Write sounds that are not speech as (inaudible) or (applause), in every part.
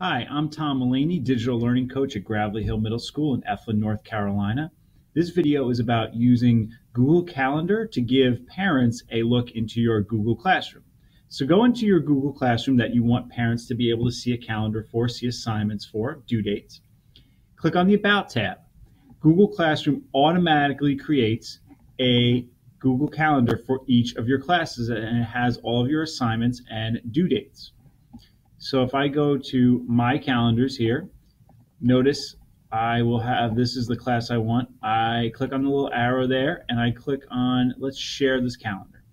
Hi, I'm Tom Mullaney, Digital Learning Coach at Gravelly Hill Middle School in Efland, North Carolina. This video is about using Google Calendar to give parents a look into your Google Classroom. So go into your Google Classroom that you want parents to be able to see a calendar for, see assignments for, due dates. Click on the About tab. Google Classroom automatically creates a Google Calendar for each of your classes and it has all of your assignments and due dates. So if I go to my calendars here, notice I will have, this is the class I want. I click on the little arrow there and I click on, let's share this calendar.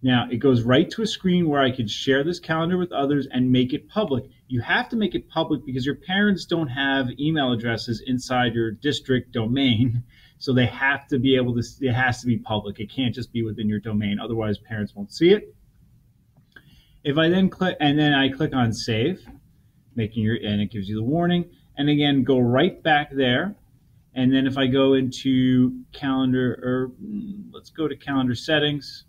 Now it goes right to a screen where I can share this calendar with others and make it public. You have to make it public because your parents don't have email addresses inside your district domain. (laughs) So they have to be able to, it has to be public. It can't just be within your domain. Otherwise parents won't see it. If I then click, and then I click on save, making your, and it gives you the warning. And again, go right back there. And then if I go into calendar, or mm, let's go to calendar settings.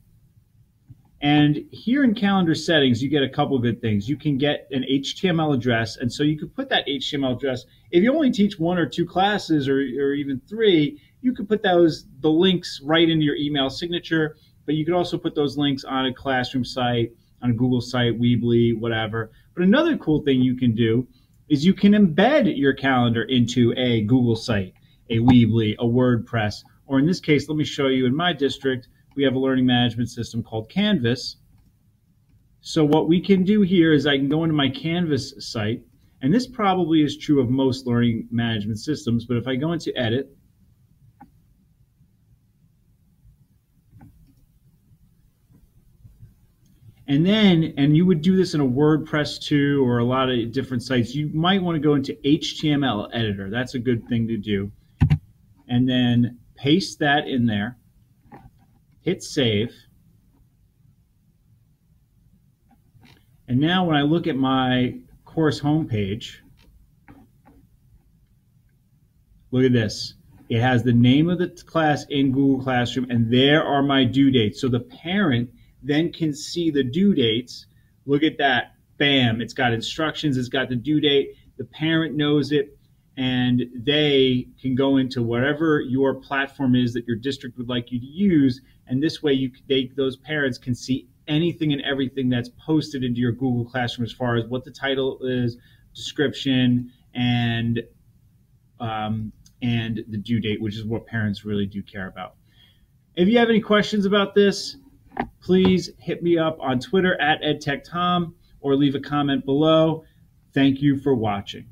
And here in calendar settings, you get a couple good things. You can get an HTML address. And so you could put that HTML address. If you only teach one or two classes or, or even three, you could put those, the links right into your email signature. But you could also put those links on a classroom site on a Google site, Weebly, whatever. But another cool thing you can do is you can embed your calendar into a Google site, a Weebly, a WordPress, or in this case, let me show you in my district, we have a learning management system called Canvas. So what we can do here is I can go into my Canvas site, and this probably is true of most learning management systems, but if I go into edit, And then, and you would do this in a WordPress too, or a lot of different sites, you might want to go into HTML editor. That's a good thing to do. And then paste that in there, hit save. And now when I look at my course homepage, look at this. It has the name of the class in Google Classroom, and there are my due dates. So the parent then can see the due dates. Look at that. Bam. It's got instructions. It's got the due date. The parent knows it and they can go into whatever your platform is that your district would like you to use. And this way you they, those parents can see anything and everything that's posted into your Google Classroom as far as what the title is, description, and um, and the due date, which is what parents really do care about. If you have any questions about this, please hit me up on Twitter at EdTechTom or leave a comment below. Thank you for watching.